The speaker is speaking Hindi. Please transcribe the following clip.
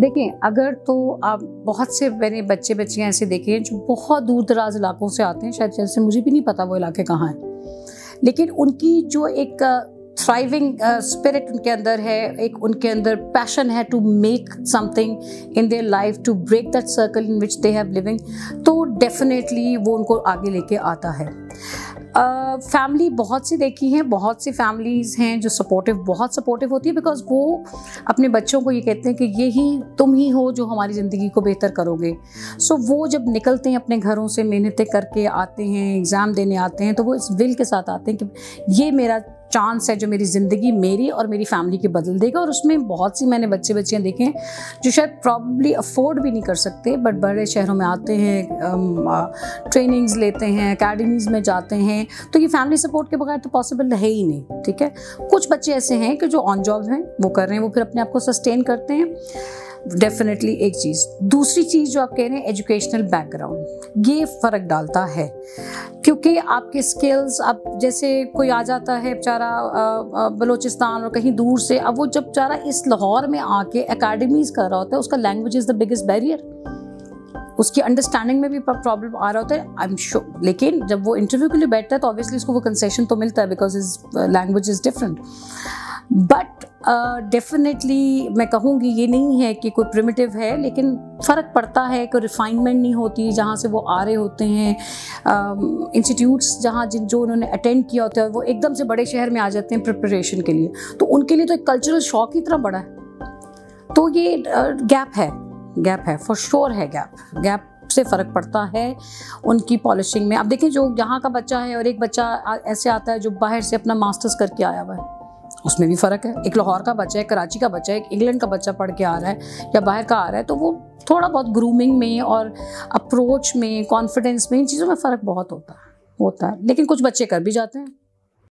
देखें, अगर तो आप बहुत से मैंने बच्चे बच्चियाँ ऐसे देखे हैं जो बहुत दूर दराज इलाकों से आते हैं, शायद जैसे मुझे भी नहीं पता वो इलाके कहाँ हैं। लेकिन उनकी जो एक थ्राइविंग स्पिरिट उनके अंदर है, एक उनके अंदर पैशन है to make something in their life to break that circle in which they have living तो डेफिनेटली वो उनको आगे लेके आता है। फैमिली uh, बहुत सी देखी हैं बहुत सी फैमिलीज़ हैं जो सपोर्टिव बहुत सपोर्टिव होती है बिकॉज़ वो अपने बच्चों को ये कहते हैं कि ये ही तुम ही हो जो हमारी ज़िंदगी को बेहतर करोगे। सो so, वो जब निकलते हैं अपने घरों से मेहनतें करके आते हैं एग्ज़ाम देने आते हैं तो वो इस विल के साथ आते हैं कि ये मेरा चांस है जो मेरी ज़िंदगी मेरी और मेरी फैमिली की बदल देगा और उसमें बहुत सी मैंने बच्चे बच्चियाँ देखे हैं जो शायद प्रॉब्ली अफोर्ड भी नहीं कर सकते बट बड़े शहरों में आते हैं ट्रेनिंग्स लेते हैं अकेडमीज़ में जाते हैं तो ये फैमिली सपोर्ट के बगैर तो पॉसिबल है ही नहीं, ठीक है? कुछ बच्चे ऐसे हैं कि जो ऑन जॉब हैं, वो कर रहे हैं, वो फिर अपने आप को सस्टेन करते हैं। डेफिनेटली एक चीज़। दूसरी चीज़ जो आप कह रहे हैं एजुकेशनल बैकग्राउंड ये फ़र्क डालता है। क्योंकि आपके स्किल्स अब जैसे कोई आ जाता है, बेचारा बलूचिस्तान और कहीं दूर से, अब वो जब बेचारा इस लाहौर में आके अकेडमीज़ कर रहा होता है, उसका language is the biggest barrier उसकी अंडरस्टैंडिंग में भी प्रॉब्लम आ रहा होता है। आई एम श्योर लेकिन जब वो इंटरव्यू के लिए बैठता है तो ऑब्वियसली उसको वो कंसेशन तो मिलता है because is language is different but definitely uh, मैं कहूँगी ये नहीं है कि कोई प्रिमिटिव है लेकिन फ़र्क पड़ता है कोई रिफाइनमेंट नहीं होती जहाँ से वो आ रहे होते हैं। इंस्टीट्यूट्स uh, जहाँ जिन जो उन्होंने अटेंड किया होता है वो एकदम से बड़े शहर में आ जाते हैं प्रिपरेशन के लिए। तो उनके लिए तो एक कल्चरल शॉक ही इतना बड़ा है। तो ये गैप uh, है गैप है फॉर श्योर sure है गैप गैप से फ़र्क पड़ता है उनकी पॉलिशिंग में। अब देखिए जो यहाँ का बच्चा है और एक बच्चा ऐसे आता है जो बाहर से अपना मास्टर्स करके आया हुआ है। उसमें भी फ़र्क है। एक लाहौर का बच्चा है कराची का बच्चा है एक इंग्लैंड का बच्चा पढ़ के आ रहा है या बाहर का आ रहा है तो वो थोड़ा बहुत ग्रूमिंग में और अप्रोच में कॉन्फिडेंस में इन चीज़ों में फ़र्क बहुत होता है होता है। लेकिन कुछ बच्चे कर भी जाते हैं।